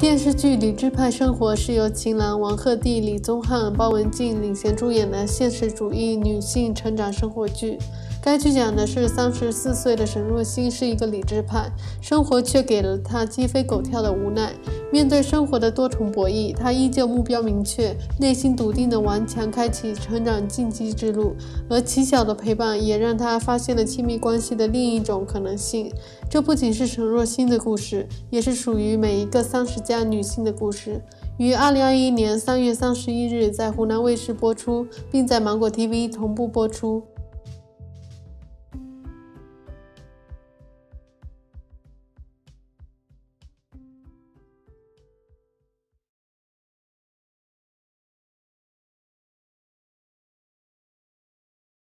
电视剧《理智派生活》是由秦岚、王鹤棣、李宗翰、包文婧领衔主演的现实主义女性成长生活剧。该剧讲的是三十四岁的沈若曦是一个理智派，生活却给了她鸡飞狗跳的无奈。面对生活的多重博弈，她依旧目标明确，内心笃定的顽强，开启成长晋级之路。而齐晓的陪伴也让她发现了亲密关系的另一种可能性。这不仅是陈若欣的故事，也是属于每一个三十加女性的故事。于二零二一年三月三十一日在湖南卫视播出，并在芒果 TV 同步播出。